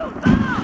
Ah!